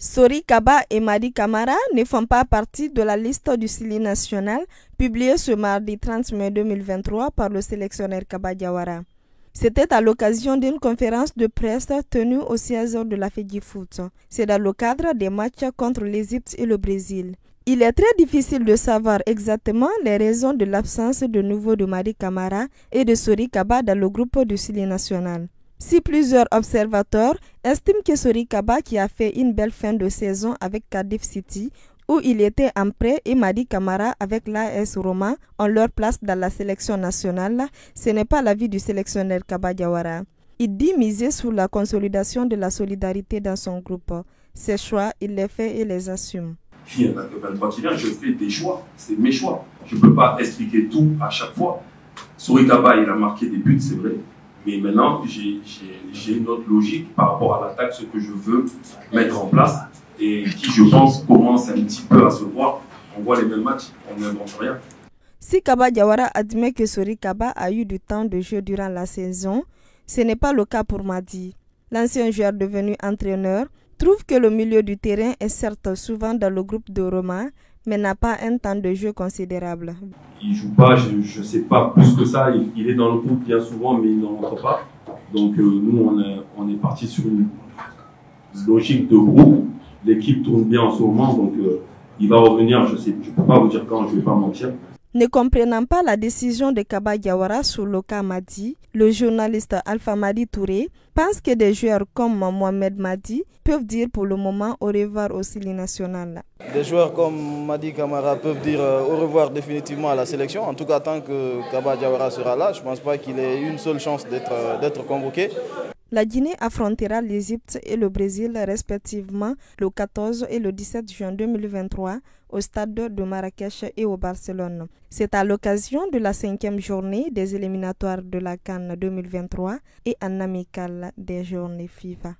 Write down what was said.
Sori Kaba et Madi Kamara ne font pas partie de la liste du CILI national publiée ce mardi 30 mai 2023 par le sélectionneur Kaba Diawara. C'était à l'occasion d'une conférence de presse tenue au siège de la Foot. C'est dans le cadre des matchs contre l'Égypte et le Brésil. Il est très difficile de savoir exactement les raisons de l'absence de nouveau de Madi Kamara et de Sori Kaba dans le groupe du CILI national. Si plusieurs observateurs estiment que Sori Kaba, qui a fait une belle fin de saison avec Cardiff City, où il était en prêt, et Madi Kamara avec l'AS Roma ont leur place dans la sélection nationale, ce n'est pas l'avis du sélectionneur Kaba Diawara. Il dit miser sur la consolidation de la solidarité dans son groupe. Ses choix, il les fait et les assume. Puis, il y en a que 23 qui je fais des choix, c'est mes choix. Je ne peux pas expliquer tout à chaque fois. Sori Kaba, il a marqué des buts, c'est vrai. Mais maintenant, j'ai une autre logique par rapport à l'attaque, ce que je veux mettre en place et qui, je pense, commence un petit peu à se voir. On voit les mêmes matchs, on n'invente rien. Si Kaba Diawara admet que Sori Kaba a eu du temps de jeu durant la saison, ce n'est pas le cas pour Madi. L'ancien joueur devenu entraîneur trouve que le milieu du terrain est certes souvent dans le groupe de Roma, mais n'a pas un temps de jeu considérable. Il joue pas, je ne sais pas plus que ça. Il, est dans le groupe bien souvent, mais il ne rentre pas. Donc euh, nous, on est, on est parti sur une logique de groupe. L'équipe tourne bien en ce moment, donc euh, il va revenir. Je ne je peux pas vous dire quand, je ne vais pas mentir. Ne comprenant pas la décision de Kaba Diawara sur le Madi, le journaliste Alpha Madi Touré pense que des joueurs comme Mohamed Madi peuvent dire pour le moment au revoir au Sili national. Des joueurs comme Madi Kamara peuvent dire euh, au revoir définitivement à la sélection. En tout cas, tant que Kaba Diawara sera là, je ne pense pas qu'il ait une seule chance euh, d'être convoqué. La Guinée affrontera l'Égypte et le Brésil respectivement le 14 et le 17 juin 2023 au stade de Marrakech et au Barcelone. C'est à l'occasion de la cinquième journée des éliminatoires de la Cannes 2023 et en amical des journées FIFA.